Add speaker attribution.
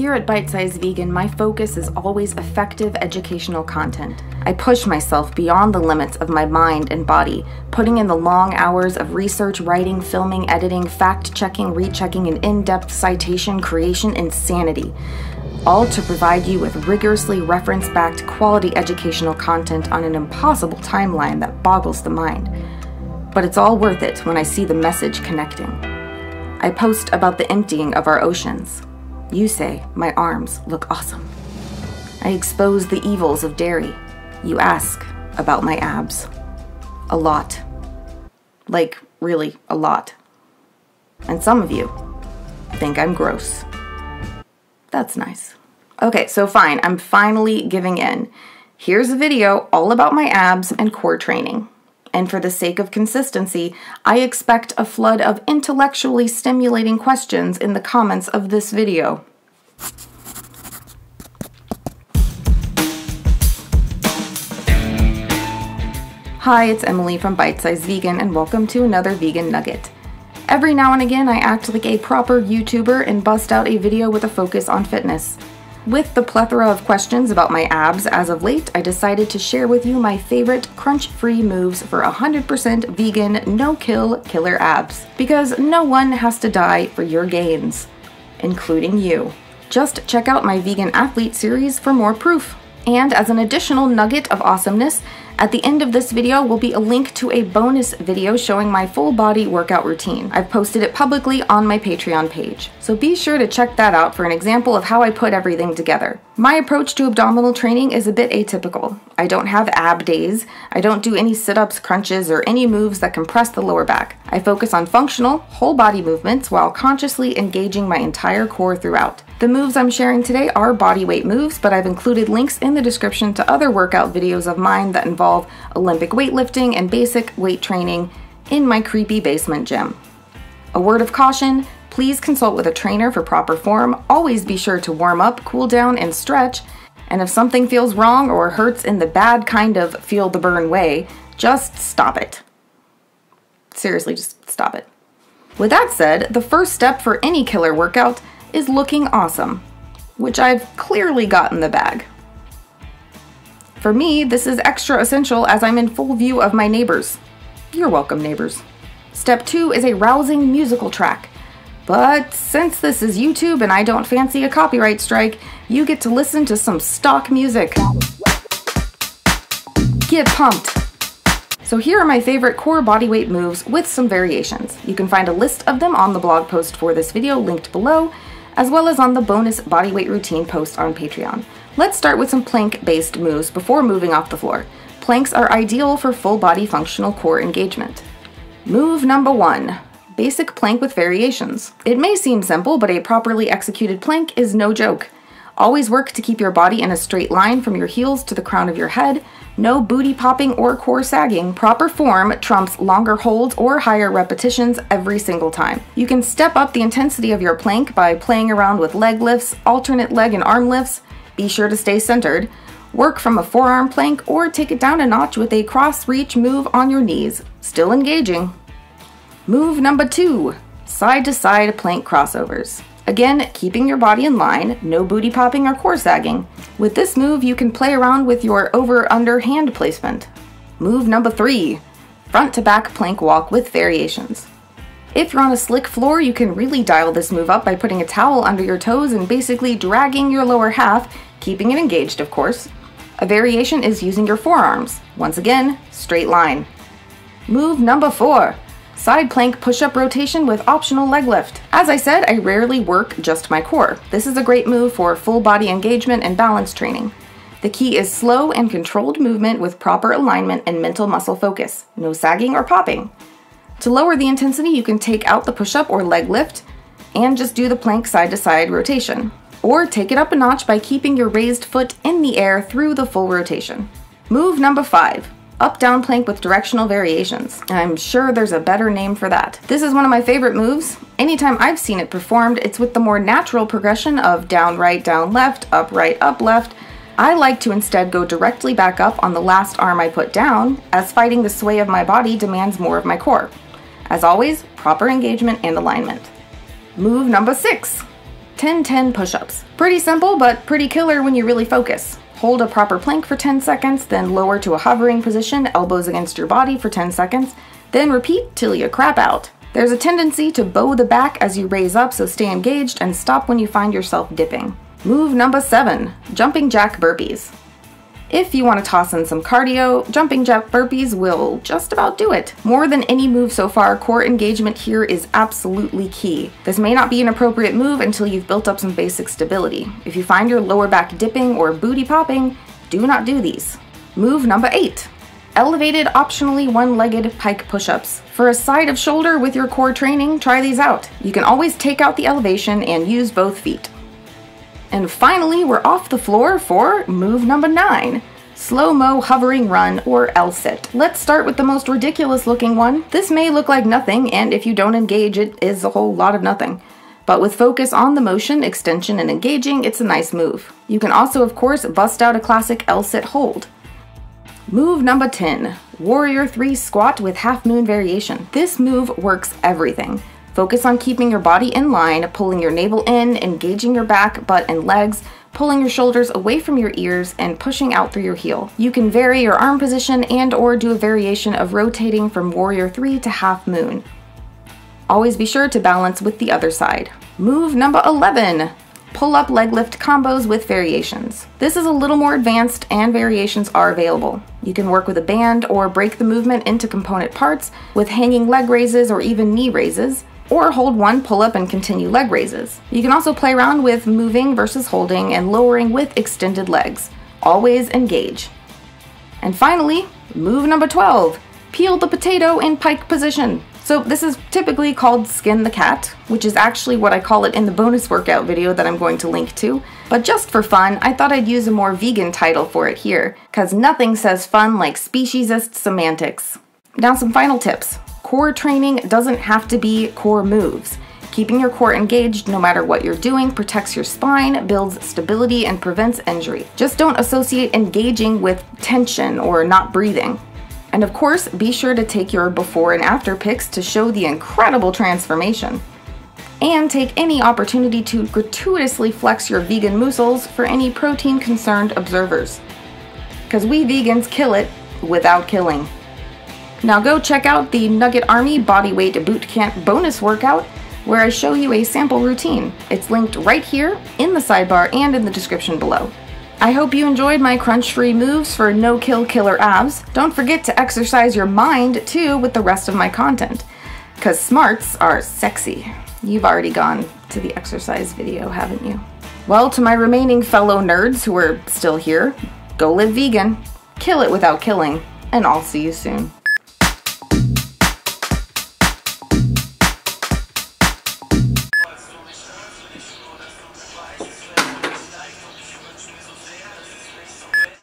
Speaker 1: Here at Bite Size Vegan, my focus is always effective educational content. I push myself beyond the limits of my mind and body, putting in the long hours of research, writing, filming, editing, fact checking, rechecking, and in depth citation creation insanity. All to provide you with rigorously reference backed quality educational content on an impossible timeline that boggles the mind. But it's all worth it when I see the message connecting. I post about the emptying of our oceans. You say my arms look awesome. I expose the evils of dairy. You ask about my abs. A lot. Like, really, a lot. And some of you think I'm gross. That's nice. Okay, so fine, I'm finally giving in. Here's a video all about my abs and core training. And for the sake of consistency, I expect a flood of intellectually stimulating questions in the comments of this video. Hi, it's Emily from Bite Size Vegan, and welcome to another Vegan Nugget. Every now and again, I act like a proper YouTuber and bust out a video with a focus on fitness. With the plethora of questions about my abs as of late, I decided to share with you my favorite crunch free moves for 100% vegan, no kill killer abs. Because no one has to die for your gains, including you. Just check out my Vegan Athlete series for more proof. And as an additional nugget of awesomeness, at the end of this video will be a link to a bonus video showing my full body workout routine. I've posted it publicly on my Patreon page, so be sure to check that out for an example of how I put everything together. My approach to abdominal training is a bit atypical. I don't have ab days, I don't do any sit ups, crunches, or any moves that compress the lower back. I focus on functional, whole body movements while consciously engaging my entire core throughout. The moves I'm sharing today are bodyweight moves, but I've included links in the description to other workout videos of mine that involve Olympic weightlifting and basic weight training in my creepy basement gym. A word of caution please consult with a trainer for proper form. Always be sure to warm up, cool down, and stretch. And if something feels wrong or hurts in the bad kind of feel the burn way, just stop it. Seriously, just stop it. With that said, the first step for any killer workout is looking awesome, which I've clearly got in the bag. For me, this is extra essential as I'm in full view of my neighbors. You're welcome, neighbors. Step two is a rousing musical track. But since this is YouTube and I don't fancy a copyright strike, you get to listen to some stock music. Get pumped! So here are my favorite core bodyweight moves with some variations. You can find a list of them on the blog post for this video linked below, as well as on the bonus bodyweight routine post on Patreon. Let's start with some plank-based moves before moving off the floor. Planks are ideal for full body functional core engagement. Move number one, basic plank with variations. It may seem simple, but a properly executed plank is no joke. Always work to keep your body in a straight line from your heels to the crown of your head. No booty popping or core sagging. Proper form trumps longer holds or higher repetitions every single time. You can step up the intensity of your plank by playing around with leg lifts, alternate leg and arm lifts. Be sure to stay centered. Work from a forearm plank or take it down a notch with a cross reach move on your knees. Still engaging. Move number two side to side plank crossovers. Again, keeping your body in line, no booty popping or core sagging. With this move, you can play around with your over under hand placement. Move number three front to back plank walk with variations. If you're on a slick floor, you can really dial this move up by putting a towel under your toes and basically dragging your lower half, keeping it engaged, of course. A variation is using your forearms. Once again, straight line. Move number four Side plank push-up rotation with optional leg lift. As I said, I rarely work just my core. This is a great move for full body engagement and balance training. The key is slow and controlled movement with proper alignment and mental muscle focus. No sagging or popping. To lower the intensity, you can take out the push-up or leg lift and just do the plank side-to-side -side rotation. Or take it up a notch by keeping your raised foot in the air through the full rotation. Move number five, up-down plank with directional variations. I'm sure there's a better name for that. This is one of my favorite moves. Anytime I've seen it performed, it's with the more natural progression of down right, down left, up right, up left. I like to instead go directly back up on the last arm I put down, as fighting the sway of my body demands more of my core. As always, proper engagement and alignment. Move number six, 10-10 push-ups. Pretty simple, but pretty killer when you really focus. Hold a proper plank for 10 seconds, then lower to a hovering position, elbows against your body for 10 seconds, then repeat till you crap out. There's a tendency to bow the back as you raise up, so stay engaged and stop when you find yourself dipping. Move number 7 Jumping Jack Burpees. If you want to toss in some cardio, jumping jack burpees will just about do it. More than any move so far, core engagement here is absolutely key. This may not be an appropriate move until you've built up some basic stability. If you find your lower back dipping or booty popping, do not do these. Move number 8. Elevated optionally one-legged pike push-ups. For a side of shoulder with your core training, try these out. You can always take out the elevation and use both feet. And finally, we're off the floor for move number nine. Slow-mo hovering run or L-sit. Let's start with the most ridiculous looking one. This may look like nothing, and if you don't engage, it is a whole lot of nothing. But with focus on the motion, extension, and engaging, it's a nice move. You can also, of course, bust out a classic L-sit hold. Move number 10, Warrior 3 squat with half moon variation. This move works everything. Focus on keeping your body in line, pulling your navel in, engaging your back, butt, and legs, pulling your shoulders away from your ears, and pushing out through your heel. You can vary your arm position and or do a variation of rotating from Warrior 3 to Half Moon. Always be sure to balance with the other side. Move number 11, pull-up leg lift combos with variations. This is a little more advanced and variations are available. You can work with a band or break the movement into component parts with hanging leg raises or even knee raises, or hold one pull up and continue leg raises. You can also play around with moving versus holding and lowering with extended legs. Always engage. And finally, move number 12 peel the potato in pike position. So this is typically called skin the cat, which is actually what I call it in the bonus workout video that I'm going to link to. But just for fun, I thought I'd use a more vegan title for it here, cause nothing says fun like speciesist semantics. Now some final tips. Core training doesn't have to be core moves. Keeping your core engaged no matter what you're doing protects your spine, builds stability, and prevents injury. Just don't associate engaging with tension or not breathing. And of course, be sure to take your before and after pics to show the incredible transformation. And take any opportunity to gratuitously flex your vegan muscles for any protein concerned observers. Because we vegans kill it without killing. Now go check out the Nugget Army Bodyweight Bootcamp bonus workout where I show you a sample routine. It's linked right here in the sidebar and in the description below. I hope you enjoyed my crunch-free moves for no-kill killer abs. Don't forget to exercise your mind too with the rest of my content, because smarts are sexy. You've already gone to the exercise video, haven't you? Well, to my remaining fellow nerds who are still here, go live vegan, kill it without killing, and I'll see you soon.